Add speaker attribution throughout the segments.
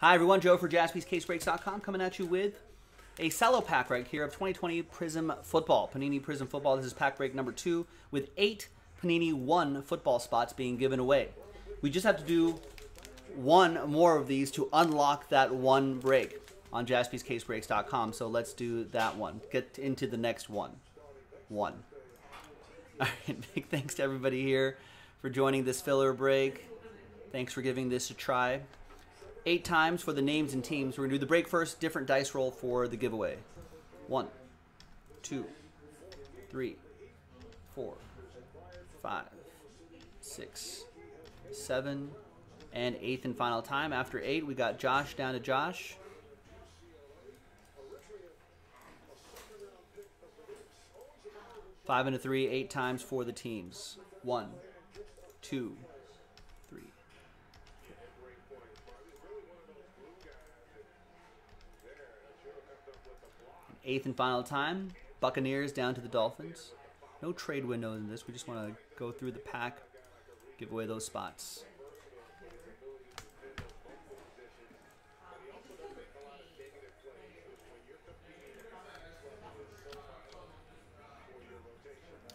Speaker 1: Hi, everyone. Joe for jaspyscasebreaks.com coming at you with a cello pack right here of 2020 Prizm Football. Panini Prizm Football. This is pack break number two with eight Panini 1 football spots being given away. We just have to do one more of these to unlock that one break on jaspyscasebreaks.com. So let's do that one. Get into the next one. One. All right, big thanks to everybody here for joining this filler break. Thanks for giving this a try eight times for the names and teams. We're going to do the break first, different dice roll for the giveaway. One, two, three, four, five, six, seven, and eighth and final time. After eight, we got Josh down to Josh. Five and a three, eight times for the teams. One, two, Eighth and final time, Buccaneers down to the Dolphins. No trade window in this. We just want to go through the pack, give away those spots.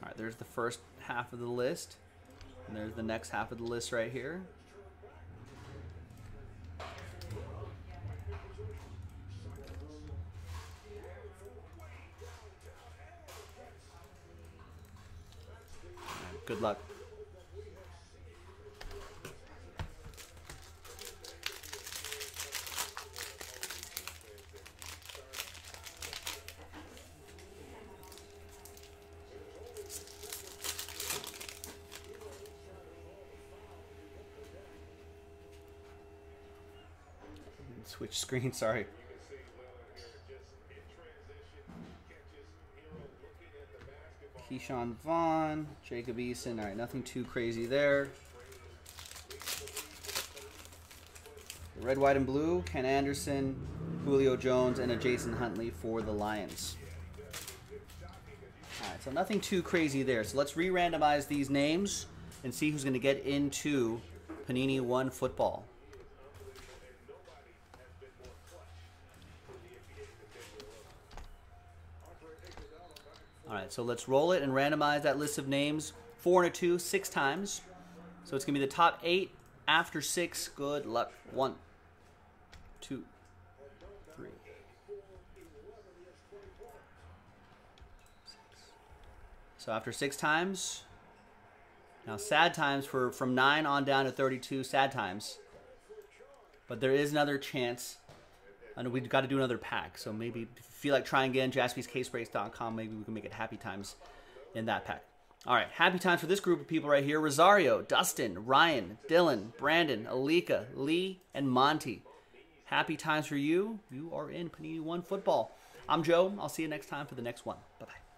Speaker 1: All right, there's the first half of the list. And there's the next half of the list right here. Good luck. Switch screen, sorry. Ke'Shawn Vaughn, Jacob Eason. All right, nothing too crazy there. Red, white, and blue, Ken Anderson, Julio Jones, and a Jason Huntley for the Lions. All right, so nothing too crazy there. So let's re-randomize these names and see who's going to get into Panini 1 football. So let's roll it and randomize that list of names. Four and a two, six times. So it's going to be the top eight after six. Good luck. One, two, three. So after six times, now sad times for from nine on down to 32, sad times. But there is another chance and we've got to do another pack. So maybe feel like trying again, jaspyscasebreaks.com, maybe we can make it happy times in that pack. All right, happy times for this group of people right here. Rosario, Dustin, Ryan, Dylan, Brandon, Alika, Lee, and Monty. Happy times for you. You are in Panini 1 football. I'm Joe. I'll see you next time for the next one. Bye-bye.